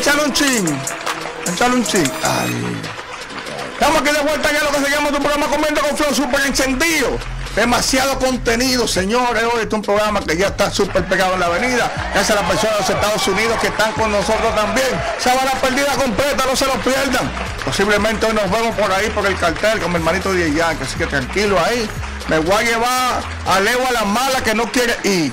Échale un chin. Échale un chin. Ay. Estamos aquí de vuelta ya lo que se llama tu programa Comiendo con Flow Super Encendido. Demasiado contenido, señores. Hoy es un programa que ya está súper pegado en la avenida. Gracias a las personas de los Estados Unidos que están con nosotros también. la perdida completa, no se lo pierdan. Posiblemente hoy nos vemos por ahí por el cartel con mi hermanito de Yankee. Así que tranquilo ahí. Me voy a llevar a Leo a la mala que no quiere ir.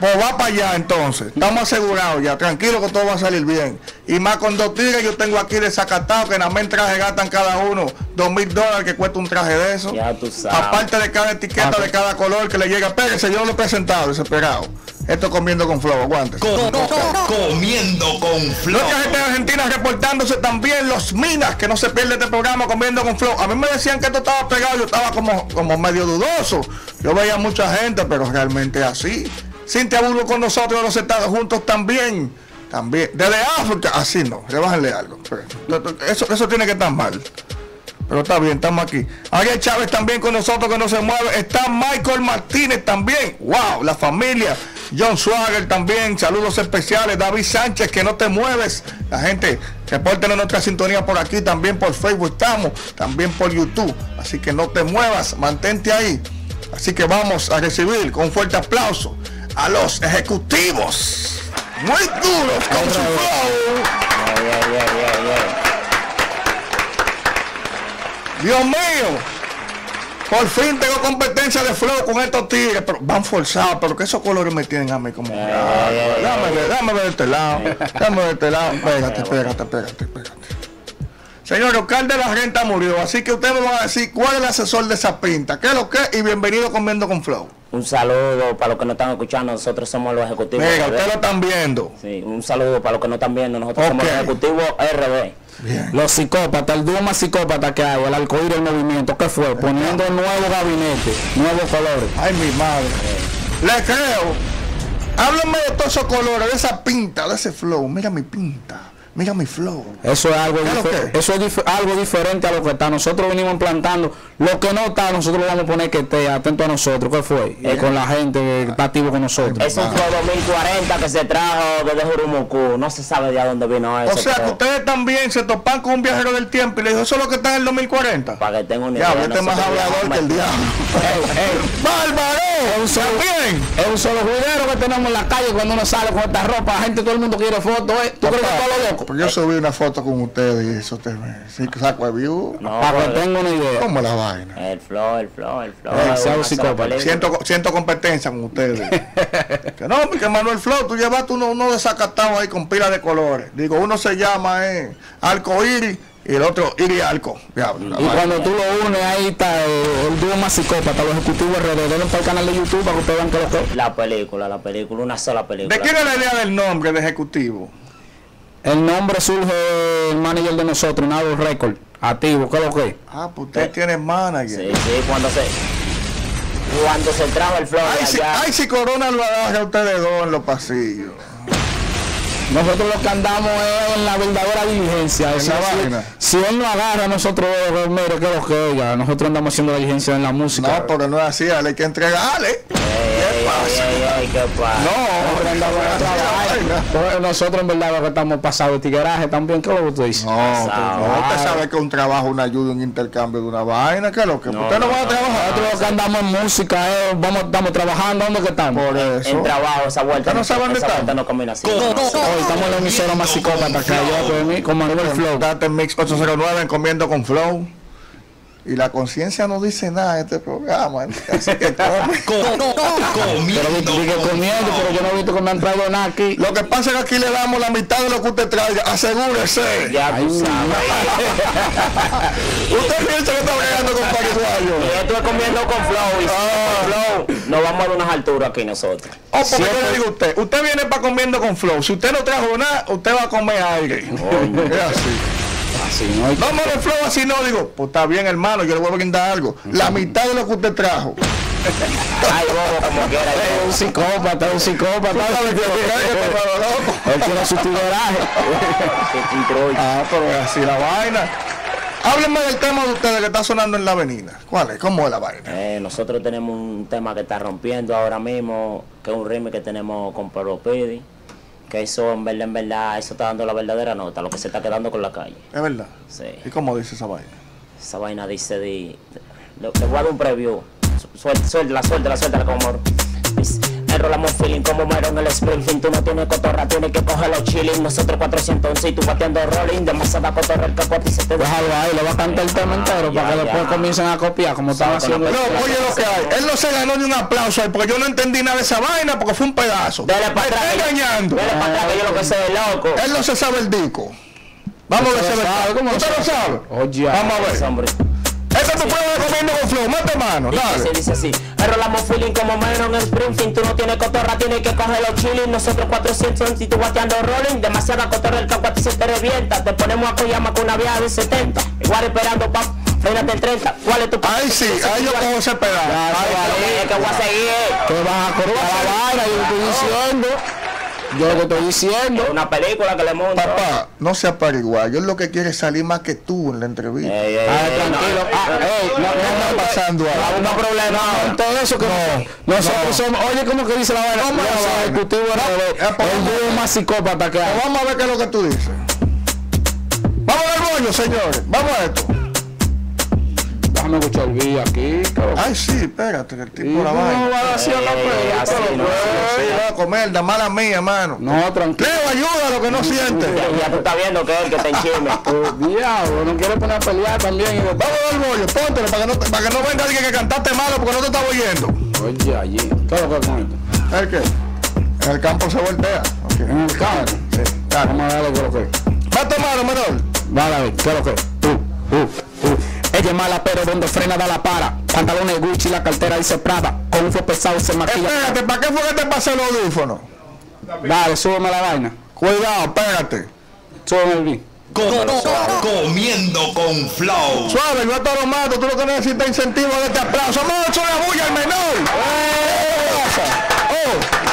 Pues va para allá entonces. Estamos asegurados ya. Tranquilo que todo va a salir bien. Y más con dos tigres yo tengo aquí desacatado que en traje gastan cada uno dos mil dólares que cuesta un traje de eso. Ya tú sabes. Aparte de cada etiqueta, de cada color que le llega. Espérese, yo lo he presentado, desesperado. Esto comiendo con flow, aguante. comiendo con flow. Mucha gente de Argentina reportándose también los minas, que no se pierde este programa comiendo con flow. A mí me decían que esto estaba pegado, yo estaba como, como medio dudoso. Yo veía mucha gente, pero realmente así. Cintia Burgo con nosotros los Estados juntos también. También. Desde África, así no. Rebájenle algo. Eso, eso tiene que estar mal. Pero está bien, estamos aquí. Ariel Chávez también con nosotros que no se mueve. Está Michael Martínez también. Wow, la familia. John Swagger también. Saludos especiales. David Sánchez, que no te mueves. La gente, reporten en nuestra sintonía por aquí. También por Facebook estamos. También por YouTube. Así que no te muevas. Mantente ahí. Así que vamos a recibir con fuerte aplauso a los ejecutivos. Muy duros con su flow. Dios mío. Por fin tengo competencia de flow con estos tigres, pero van forzados, pero que esos colores me tienen a mí como. dame, dame ver este lado, dame ver este lado. Pégate, pégate, pégate, pégate. Señor, Oscar de la Renta murió, así que usted me va a decir cuál es el asesor de esa pinta, qué es lo que y bienvenido comiendo con Flow. Un saludo para los que no están escuchando, nosotros somos los ejecutivos. Venga, ustedes lo están viendo. Sí, un saludo para los que no están viendo, nosotros somos los ejecutivos RB. Los psicópatas, el dúo más psicópata que hay, el alcohol el movimiento, ¿qué fue? Poniendo nuevo gabinete, nuevos colores. Ay, mi madre. Le creo. Háblame de todos esos colores, de esa pinta, de ese flow. Mira mi pinta. Mira mi flow. Eso es algo, eso es algo diferente a lo que está. Nosotros venimos implantando. Lo que no está, nosotros lo vamos a poner que esté atento a nosotros. ¿Qué fue? Eh, con la gente que está activo con nosotros. Es un flow 2040 que se trajo desde Jurumucu. No se sabe de dónde vino eso. O sea, que ustedes también se topan con un viajero del tiempo y le dijo, eso es lo que está en el 2040. Para que tenga un Ya, este más hablador que el diablo. ¡Bárbaro! Es un solo, es un solo juidero que tenemos en la calle cuando uno sale con esta ropa. La gente, todo el mundo quiere fotos. ¿eh? ¿Tú crees que todo lo loco? Porque yo subí una foto con ustedes y eso te sí, saco de view. No, para que tenga una idea. ¿Cómo la vaina? El flow, el flow, el flow. Eh, siento, siento competencia con ustedes. que no, que Manuel Flow, tú llevaste uno, uno desacatado ahí con pila de colores. Digo, uno se llama eh, Arcoíris y el otro Irialco. y cuando tú lo unes, ahí está el, dúo más psicópata, los ejecutivos alrededor para el canal de YouTube para que ustedes vean que lo que La película, la película, una sola película. ¿De quién es la idea del nombre de ejecutivo? El nombre surge el manager de nosotros, Nado Record, activo, ¿qué es lo que Ah, pues usted eh, tiene manager. Sí, sí, cuando se cuando se traba el flow ay, si, ay, si Corona lo agarra a ustedes dos en los pasillos. Nosotros lo que andamos es en la verdadera diligencia. si, él no agarra, nosotros, mire, que lo que oiga, nosotros andamos haciendo diligencia en la música. No, porque no es así, hay que entregarle. ¿Qué pasa? No, nosotros en verdad lo que estamos pasando de tigueraje también, ¿qué es lo que usted dice? No, no usted sabe que un trabajo, una ayuda, un intercambio de una vaina, ¿qué es lo que? usted no va a trabajar. Nosotros lo que andamos en música, eh, vamos, estamos trabajando, ¿dónde que estamos? Por eso. En trabajo, esa vuelta. no sabe dónde está? no combina así estamos en la emisora más psicópata acá, yo con Manuel Flow. Date Mix 809 comiendo con Flow. Y la conciencia no dice nada de este programa. Así que come. comiendo, comiendo, pero yo no he visto que me han traído nada aquí. Lo que pasa es que aquí le damos la mitad de lo que usted traiga. Asegúrese. Ya tú sabes. usted piensa que está bregando con paraguayo. Yo estoy comiendo con flow. Y ah. flow. Nos vamos a dar unas alturas aquí nosotros. Oh, porque yo le digo a usted, usted viene para comiendo con flow. Si usted no trajo nada, usted va a comer aire. es así. Así no hay... Vamos de flow así no, digo, pues está bien hermano, yo le voy a brindar algo. La mitad de lo que usted trajo. Ay, bobo, como quiera. Es un psicópata, un psicópata. Él tiene su tigueraje. ah, pero es así la vaina. Háblenme del tema de ustedes que está sonando en la avenida. ¿Cuál es? ¿Cómo es la vaina? Eh, nosotros tenemos un tema que está rompiendo ahora mismo, que es un ritmo que tenemos con Pablo Pidi Que eso, en verdad, en verdad, eso está dando la verdadera nota, lo que se está quedando con la calle. Es verdad. Sí. ¿Y cómo dice esa vaina? Esa vaina dice de... Le, voy a dar un preview. Suelta, suéltala, suéltala, suéltala como... Enrolamos feeling como mero en el Springfield Tú no tienes cotorra, tienes que coger los chilling Nosotros 411 y tú bateando rolling Demasiada cotorra, el capote y se te deja Déjalo ahí, le va a cantar el tema entero Ya, para que ya. después comiencen a copiar como la haciendo. No, oye lo que hay. Él no se ganó ni un aplauso ahí porque yo no entendí nada de esa vaina porque fue un pedazo. Dale para atrás, engañando. Dale para atrás, que yo lo que sé es loco Él no se sabe el disco. Vamos a ver si es verdad. ¿Cómo ¿Usted lo sabe? Oye, Vamos a ver. Tú puedes comiendo con flow. Mete mano. Dale. dice así Enrolamos feeling como mero en el Springfield Tú no tienes cotorra, tienes que coger los chilling Nosotros 411 y tú bateando rolling Demasiada cotorra, el y se te revienta Te ponemos a Koyama con una vieja de 70 Igual esperando pa' frenate en 30 ¿Cuál es tu Ahí sí, ahí yo cojo ese. Ay, que voy a seguir Que vas a cortar la vaina, yo estoy diciendo. Yo te estoy diciendo. Una película que le monto Papá, no sea pariguayo. Él lo que quiere es salir más que tú en la entrevista. Ey, ey, Ah, ey, tranquilo. no, Ah, no, no, ¿Qué no, está pasando ahí? No, no problema, todo eso que nosotros somos, oye, ¿cómo que dice la vaina? ¿Cómo es la Los vaina? ejecutivos el pues, dúo más psicópata que Pero hay. vamos a ver qué es lo que tú dices. Vamos al bollo, señores. Vamos a esto. Déjame escuchar el vídeo aquí, cabrón. Ay, sí, espérate, que el tipo la no vaina. va a hacer la Eh, no, pues. Sí, loco, mierda, mala mía, mano. No, tranquilo. Leo, ayuda a lo que no siente. Ya, ya tú estás viendo que es el que te enchime Oh, Diablo, no quiere poner a pelear también. Vamos al bollo, póntelo para que no, para que no venga alguien que cantaste malo porque no te estaba oyendo. Oye, allí. ¿Qué es lo que es? ¿El qué? En el campo se voltea. En el carro. Sí, claro. Vamos a darle qué es lo que. Va a tomar, menor. Vale, a ver, ¿qué es lo que? Uh, uh, uh. Ella es mala, pero donde frena da la para. Pantalones Gucci, la cartera dice Prada. Con un fue pesado se maquilla. Espérate, ¿para qué fue que te pasé el audífono? Dale, súbeme la vaina. Cuidado, espérate. Súbeme el beat. Co- comiendo con flow. Suave, yo te lo mato, tú lo que necesitas es incentivo de este aplauso. ¡Vamos a la bulla al menor! ¿Qué pasa? Oh,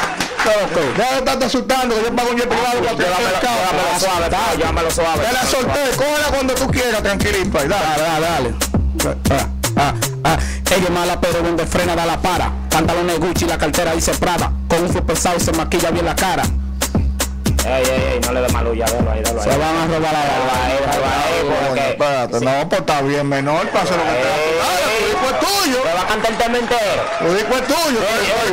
¿Qué es lo que es? deja de estarte asustando, que yo pago un jet privado para te llévamelo suave, llévamelo suave Te la solté, cógela cuando tú quieras, tranquilito. Dale. Dale, dale, dale. Ah, ah, ah. Ella es mala, pero donde frena da la para. Pantalones Gucci, la cartera dice Prada. Con un fue pesado se maquilla bien la cara. Ey, ey, ey, no le des malulla, déjalo ahí, déjalo Se ahí van a robar la Déjalo ahí, déjalo ahí, porque espérate, sí, no, pues está bien, menor, pasa lo que te Dale, tu disco es tuyo. te va a cantar el tema entero Tu disco es tuyo.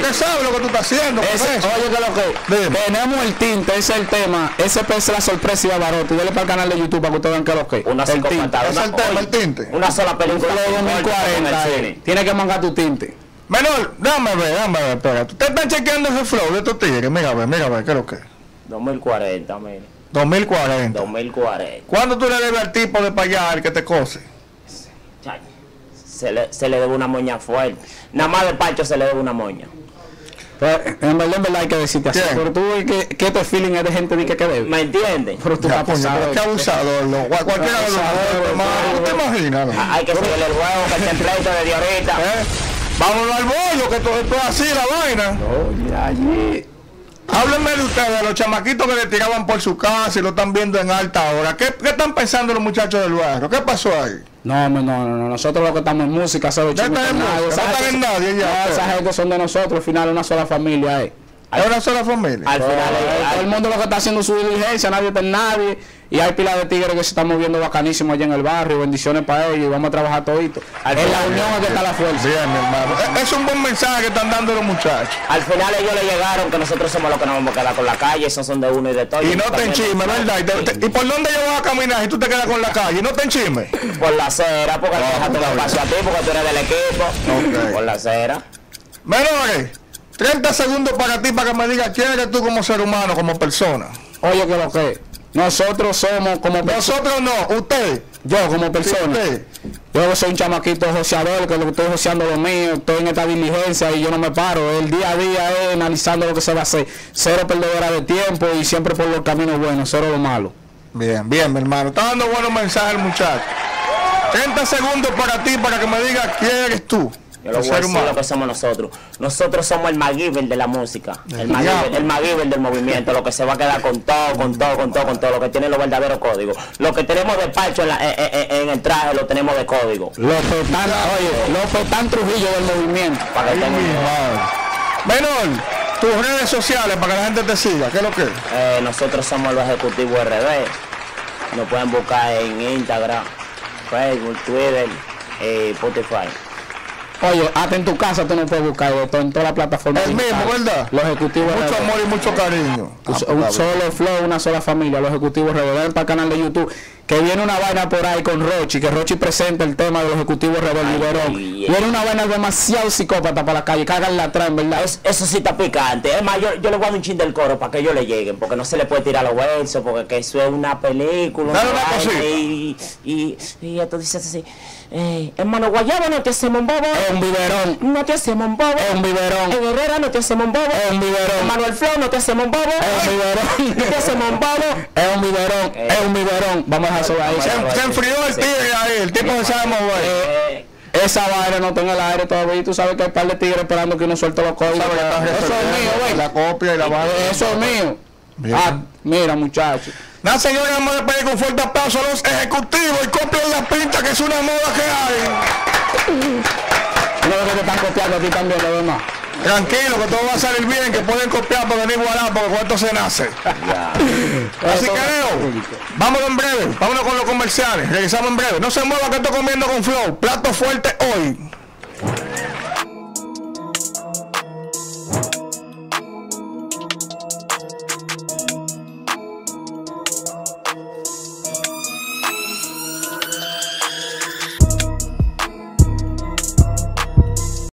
¿Qué sabes lo que tú estás haciendo? con eso? oye, que lo que tenemos el tinte, ese es el tema. Ese es la sorpresa y Baroto. Dale para el canal de YouTube para que ustedes vean qué es lo que. Una el tinte. Ese es el tema, el tinte. Una sola película Flow sin corte, 2040. en el eh. Tiene que mangar tu tinte. Menor, dame ver, dame ver, espérate. Ustedes están chequeando ese flow de estos tigres. Mira, a ver, mira, a ver, ¿qué es lo que es? 2040, mire 2040. 2040 ¿Cuándo tú le debes al tipo de para allá, el que te cose? Se le, se le debe una moña fuerte Nada más de Pancho se le debe una moña Pero, en verdad, en verdad hay que decirte así. Pero tú ves que, que este feeling es de gente de que, que debe. ¿Me entiendes? Pero tú estás pero qué abusador, lo, cual- cualquiera de los Abusador, dos, hermano. ¿Tú te abusador. imaginas? no? Hay que seguirle el huevo que el templeito de ahorita ¿Eh? Vámonos al bollo, que todo esto es así, la vaina. Oye, allí. Háblenme de ustedes, los chamaquitos que le tiraban por su casa y lo están viendo en alta hora. ¿Qué, qué están pensando los muchachos del barrio? ¿Qué pasó ahí? No, no, no, no, nosotros lo que estamos en música, música, Esa no están en nadie ya. no, esa gente son de nosotros, al final una sola familia, eh. ¿Es una sola familia? Al final Eh, todo el mundo lo que está haciendo su diligencia, nadie está en nadie. Y hay pilas de tigres que se están moviendo bacanísimo allá en el barrio. Bendiciones para ellos y vamos a trabajar todito. Al En la unión es que está la fuerza. Bien, mi hermano. Es- un buen mensaje que están dando los muchachos. Al final ellos le llegaron que nosotros somos los que nos vamos a quedar con la calle, esos son de uno y de todo. Y no te enchismes, ¿verdad? Y, te- te- ¿Y por dónde yo voy a caminar si tú te quedas con la calle? ¿Y no te enchismes? Por la acera, porque está el bien. espacio a ti, porque tú eres del equipo. Ok. Por la acera. Menores, 30 segundos para ti para que me digas quién eres tú como ser humano, como persona. Oye, que lo que es. Nosotros somos como. Nosotros no, usted. Yo como persona. usted. Yo soy un chamaquito joseador, que lo que estoy joseando lo mío, estoy en esta diligencia y yo no me paro. El día a día es analizando lo que se va a hacer. Cero perdedora de tiempo y siempre por los caminos buenos, cero lo malo. Bien, bien, mi hermano. Está dando buenos mensajes muchacho. 30 segundos para ti para que me digas quién eres tú. Yo lo voy a decir lo que somos nosotros. Nosotros somos el MacGyver de la música. El. MacGyver, el MacGyver del movimiento. Lo que se va a quedar con todo, con todo, con todo, con todo. Lo que tiene los verdaderos códigos. Lo que tenemos de parcho en, la- en- en- el traje lo tenemos de código. López tan, oye, López tan Trujillo del movimiento. Para que. Menor, tus redes sociales para que la gente te siga. ¿Qué es lo que es? Eh, nosotros somos los ejecutivos RD. Nos pueden buscar en Instagram, Facebook, Twitter, eh, Spotify. Oye, hasta en tu casa tú no puedes buscar esto en todas las plataformas. El mismo. ¿verdad? Los ejecutivos Mucho amor y mucho cariño. Un, un solo flow, una sola familia, los ejecutivos. Ven para el canal de YouTube. Que viene una vaina por ahí con Rochi, que Rochi presenta el tema de los ejecutivos ay. Viene una vaina demasiado psicópata para la calle. Cáganla atrás, en verdad. Es- eso sí está picante. Es más, yo, yo le dar un chin del coro para que ellos le lleguen, porque no se le puede tirar los versos, porque que eso es una película. Dale una cosita. y, y, y esto dice así. Eh, hermano Guayabo, no te hacemos un bobo. Es un biberón. No te hacemos un bobo. Es un biberón. En Herrera no te hacemos un bobo. Es un biberón. Manuel Flow no te hacemos un bobo. Es un biberón. No te hacemos un bobo. Es un biberón. Biberón. Vamos a ahí. Se, se enfrió el Sí. tigre ahí, el tipo se sabe mover. Eh, Esa vaina no en el aire todavía. Y tú sabes que hay un par de tigres esperando que uno suelte los códigos. Eso es mío, güey. La copia y la vaina. Eso es mío. Ah, mira, muchachos. Nada, señores, vamos a despedir con fuerte aplauso a los ejecutivos y copien la pinta, que es una moda que hay. No que te están copiando a ti también, lo demás. Tranquilo, que todo va a salir bien, que pueden copiar para venir igualar, porque esto se nace. ya. Así que Leo, vámonos en breve, vámonos con los comerciales, regresamos en breve. No se mueva que estoy comiendo con flow, plato fuerte hoy.